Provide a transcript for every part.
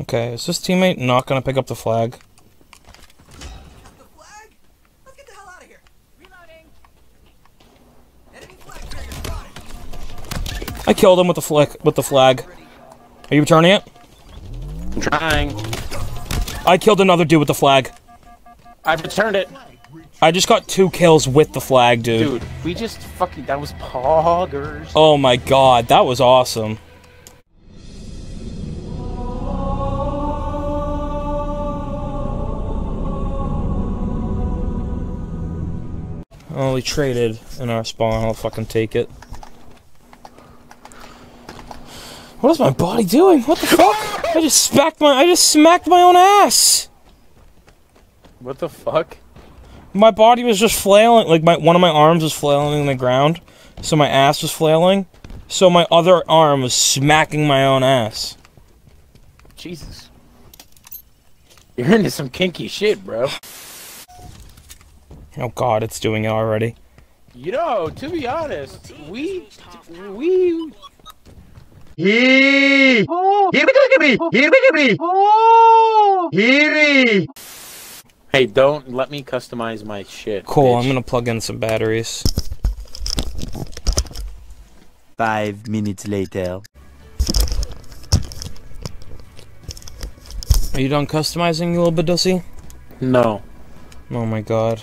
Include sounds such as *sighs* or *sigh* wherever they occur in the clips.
Okay, is this teammate not gonna pick up the flag? The flag? Let's get the hell out of here. Reloading. Enemy flag carrier spotted. I killed him with the flag. With the flag. Are you returning it? I'm trying. I killed another dude with the flag. I've returned it. I just got two kills with the flag, dude. Dude, we just fucking. That was poggers. Oh my god, that was awesome. Oh, we traded in our spawn. I'll fucking take it. What is my body doing? What the fuck? I just smacked my I just smacked my own ass. What the fuck? My body was just flailing, like my one of my arms was flailing in the ground, so my ass was flailing. So my other arm was smacking my own ass. Jesus. You're into some kinky shit, bro. Oh god, it's doing it already. You know, to be honest, we we He. Hiri. Hiri. Hiri. Hey, don't let me customize my shit. Cool, bitch. I'm gonna plug in some batteries. Five minutes later. Are you done customizing, you little badussy? No. Oh my god.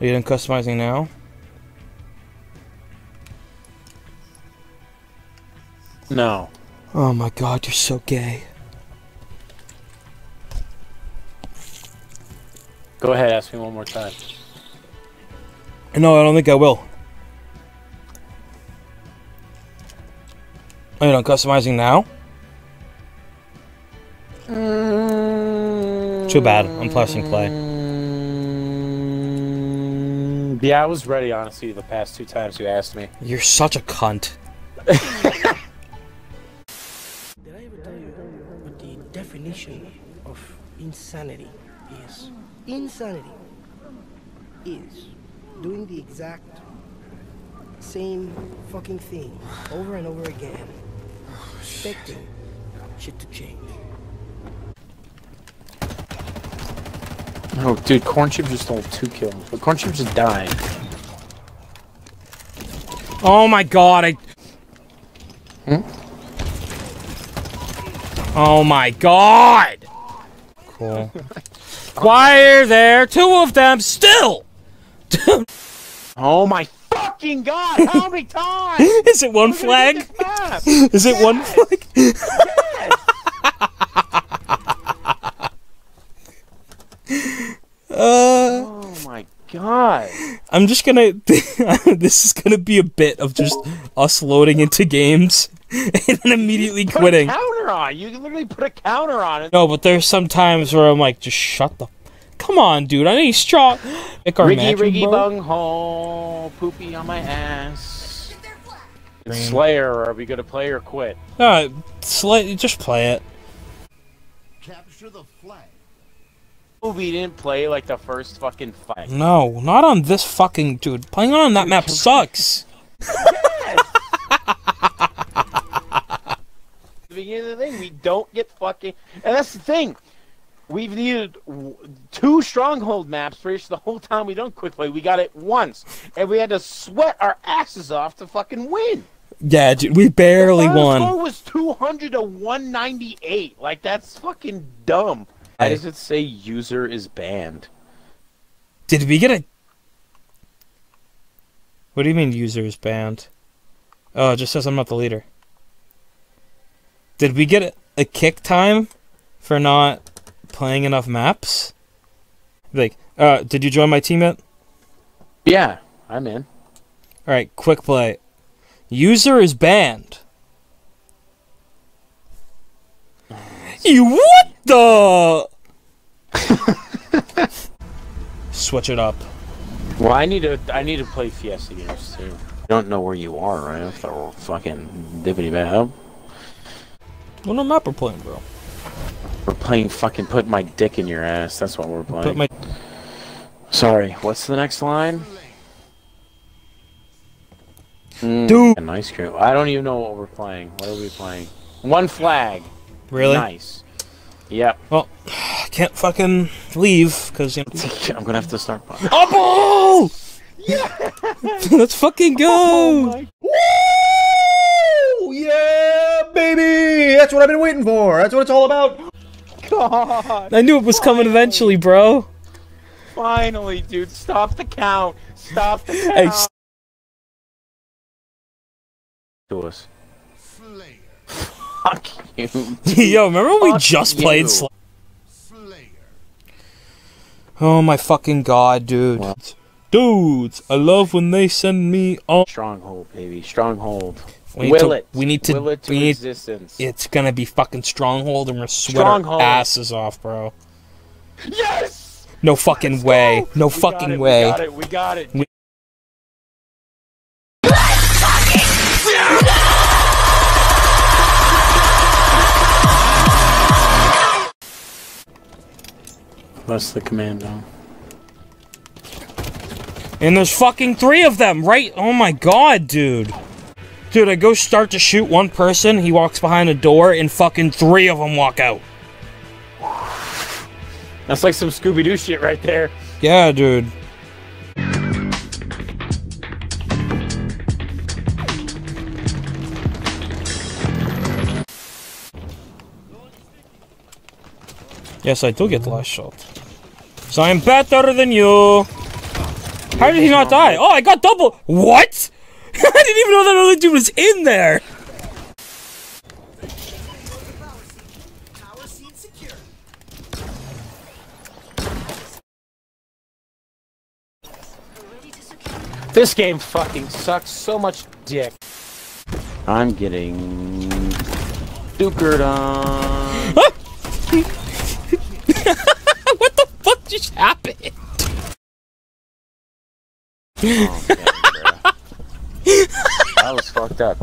Are you done customizing now? No. Oh my god, you're so gay. Go ahead, ask me one more time. No, I don't think I will. Are you done customizing now? Too bad. I'm pressing play. Mm. *laughs* Yeah, I was ready, honestly, the past two times you asked me. You're such a cunt. *laughs* Did I ever tell you what the definition of insanity is? Insanity is doing the exact same fucking thing over and over again, *sighs* oh, expecting shit to change. Oh, dude, Corn Chip just stole two kills. But Corn Chip just died. Oh my god, I. Hmm? Oh my god! Cool. *laughs* Why are there two of them still? *laughs* Oh my fucking god! How many *laughs* times? Is it one flag? Is it one flag? Uh, Oh my god! I'm just gonna. *laughs* this is gonna be a bit of just us loading into games *laughs* and then immediately Put a quitting. counter on. You can literally put a counter on it. No, but there's some times where I'm like, just shut the. Come on, dude. I need straw. Pick our Riggy match, riggy bro. bung hole, poopy on my ass. Slayer, are we gonna play or quit? Uh, sli- just play it. Capture the flag. We didn't play like the first fucking fight. No, not on this fucking dude. Playing on that map sucks. *laughs* the beginning of the thing, we don't get fucking. And that's the thing. We've needed two stronghold maps for each the whole time we don't quick play. We got it once, and we had to sweat our asses off to fucking win. Yeah, dude, we barely Final won. score was 200 to 198. Like that's fucking dumb. Why does it say user is banned? Did we get a? What do you mean user is banned? Oh, it just says I'm not the leader. Did we get a, a kick time for not playing enough maps? Like, uh, did you join my team yet? Yeah, I'm in. All right, quick play. User is banned. You what the? *laughs* Switch it up. Well, I need to. I need to play Fiesta games too. I don't know where you are, right? If they're fucking dippity bab. What no map we're playing, bro? We're playing fucking put my dick in your ass. That's what we're playing. Put my Sorry. What's the next line? Hmm, Dude. A nice crew. I don't even know what we're playing. What are we playing? One flag. Really? Nice. Yep. Well, I can't fucking leave because you know. *laughs* I'm gonna have to start playing. Oh, *laughs* Let's fucking go! Oh Woo! Yeah, baby! That's what I've been waiting for. That's what it's all about. God! I knew it was coming eventually, bro. Finally, dude! Stop the count! Stop the count! Hey, s- to us. Fuck you. *laughs* Yo, remember when we just you. played Sl- Slayer. Oh my fucking god, dude. What? Dudes, I love when they send me on. Stronghold, baby. Stronghold. We need Will to- it. we need to- Will it to we need- existence. It's gonna be fucking Stronghold and we're sweating Stronghold. our asses off, bro. Yes! No fucking way. No We fucking way. We got it. We got it. We- What's the commando? And there's fucking three of them, right? Oh my god, dude. Dude, I go start to shoot one person, he walks behind a door, and fucking three of them walk out. That's like some Scooby Doo shit right there. Yeah, dude. Yes, I do get the last shot. So I'm better than you. How did he not die? Oh, I got double. What? *laughs* I didn't even know that other dude was in there. Power seat secure. This game fucking sucks so much dick. I'm getting dukered on. what the fuck just happened? Oh, damn, bro. that was fucked up.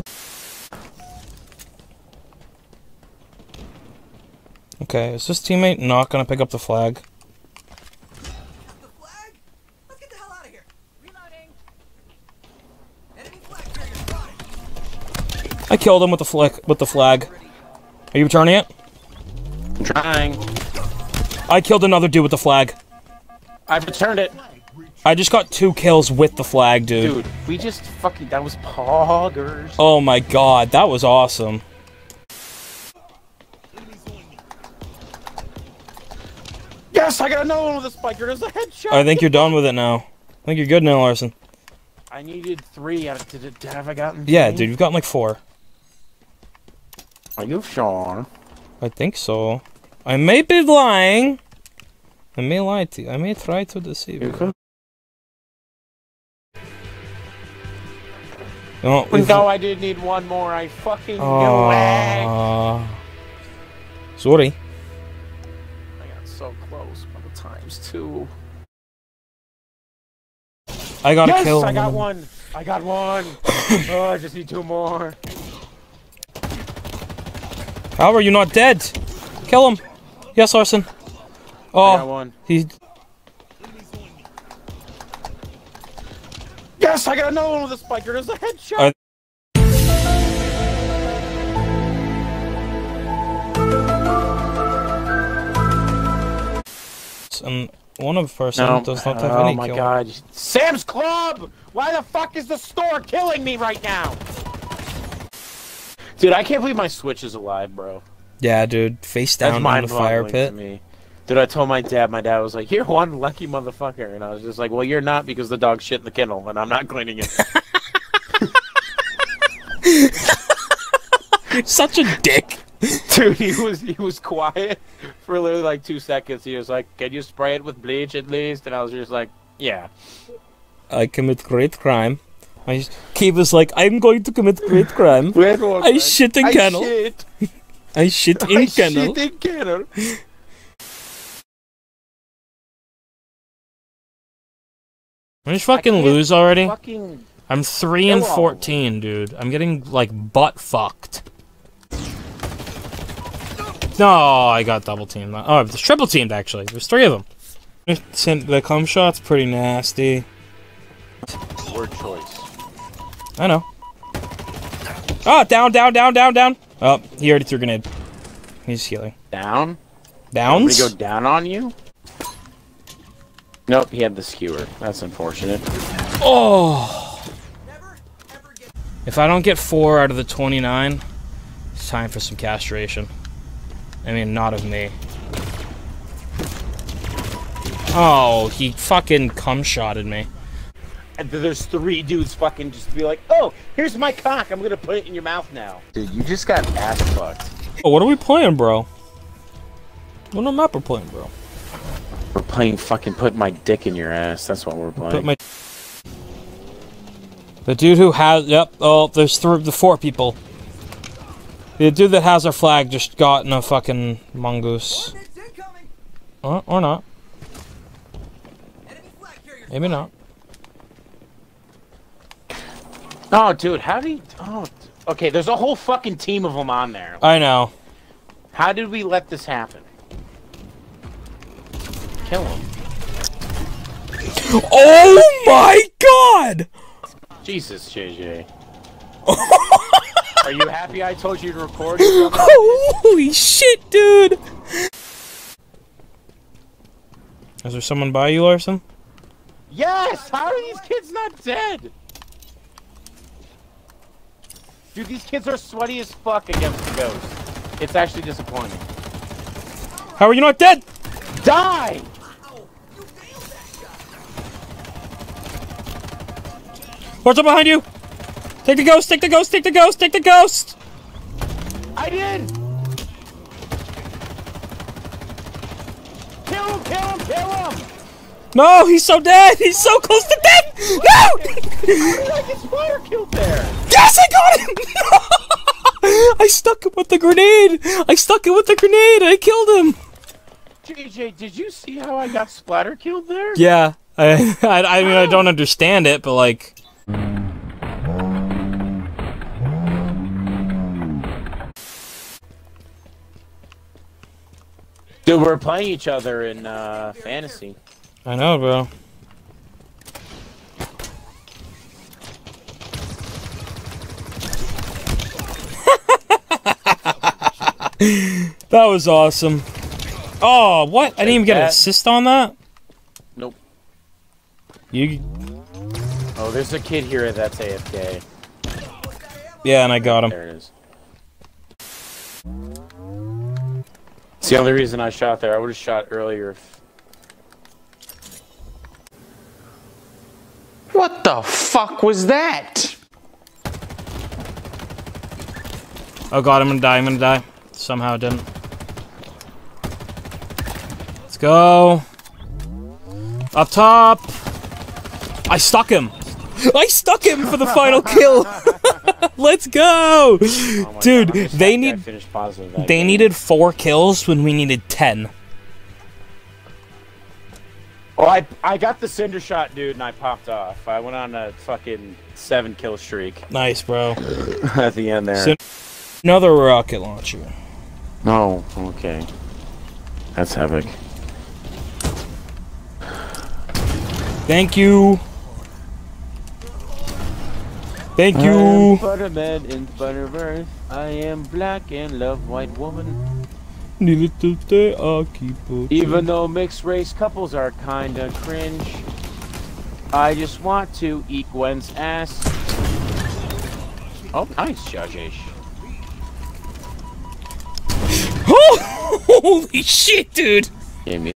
Okay, is this teammate not gonna pick up the flag? The flag? Let's get the hell out of here. Reloading. Enemy flag carrier. I killed him with the flag. With the flag. Are you returning it? I'm trying. I killed another dude with the flag. I've returned it. I just got two kills with the flag, dude. Dude, we just fucking. That was poggers. Oh my god, that was awesome. Yes, I got another one with a spiker. There's a headshot. I think you're done with it now. I think you're good now, Larson. I needed three. Out of, did it, have I gotten? Yeah, dude, you've gotten like four. Are you sure? I think so. I may be lying. I may lie to you. I may try to deceive You. No, No, I did need one more. I fucking no way. Aw. Sorry. I got so close both times too. I got a Yes, kill. I got one. I got one. *coughs* oh, I just need two more. How are you not dead? Kill him. Yes, got Oh, he. Yes, I got another one with a spiker. There's a headshot. Uh, And one of person no. does not have oh any my kill. god. Sam's Club! Why the fuck is the store killing me right now? Dude, I can't believe my Switch is alive, bro. Yeah, dude. Face down in the fire pit. to me. Dude, I told my dad, my dad was like, You're one lucky motherfucker. And I was just like, Well, you're not because the dog shit in the kennel and I'm not cleaning it. *laughs* *laughs* Such a dick. Dude, he was he was quiet for literally like two seconds. He was like, Can you spray it with bleach at least? And I was just like, Yeah. I commit great crime. I Keith was like, I'm going to commit great crime. *laughs* I shit in I kennel. Shit. I shit I in kennel. shit in kennel. I just fucking lose already. Fucking I'm three and fourteen, dude. I'm getting like butt fucked. No, I got double teamed. Oh, it's triple teamed actually. There's three of them. The cum shot's pretty nasty. word choice. I know. Oh, down, down, down, down, down. Oh, he already threw a grenade. He's healing. Down? Did Downs? he go down on you? Nope, he had the skewer. That's unfortunate. Oh! Never, ever get. If I don't get four out of the 29, it's time for some castration. I mean, not of me. Oh, he fucking cum shotted me. And there's three dudes fucking just be like, oh, here's my cock. I'm gonna put it in your mouth now. Dude, you just got ass fucked. Oh, what are we playing, bro? What no map we're playing, bro? We're playing fucking put my dick in your ass. That's what we're playing. Put my. The dude who has. Yep. Oh, there's three, the four people. The dude that has our flag just got in a fucking mongoose. It's. Or, or not. Enemy flag carrier. Maybe not. Oh, dude, how do you? Oh, okay. There's a whole fucking team of them on there. I know. How did we let this happen? Kill him. Oh my god! Jesus, JJ. *laughs* Are you happy I told you to record? Holy shit, dude! Is there someone by you, Larson? yes. How are these kids not dead? Dude, these kids are sweaty as fuck against the ghost. It's actually disappointing. How are you not dead? Die! What's up behind you? Take the ghost, take the ghost, take the ghost, take the ghost! I did! Kill him, kill him, kill him! No, he's so dead! He's so close to dead! No! I get killed there! Yes, I got him! *laughs* I stuck him with the grenade! I stuck him with the grenade! I killed him! JJ, did you see how I got splatter killed there? Yeah. I, *laughs* I, I mean, I don't understand it, but like. Dude, we're playing each other in uh, fantasy. I know, bro. that was awesome. Oh, what? I didn't even get an assist on that? Nope. You. Oh, there's a kid here that's AFK. Yeah, and I got him. There it is. It's the only reason I shot there. I would have shot earlier if... What the fuck was that? Oh god, I'm gonna die, I'm gonna die. Somehow it didn't. Let's go. Up top. I stuck him. I stuck him for the final kill. *laughs* Let's go. Oh Dude, God, they need finished positive that they game. needed 4 kills when we needed 10. Oh, I, I got the Cindershot, dude, and I popped off. I went on a fucking seven kill streak Nice, bro. *laughs* at the end there. So- Another rocket launcher. No, okay. That's havoc. Thank you. Thank you. Butterman in Butterverse. I am black and love white woman. Even though mixed race couples are kinda cringe, I just want to eat Gwen's ass. Oh, nice, Judge. *laughs* Holy shit, dude. Gave me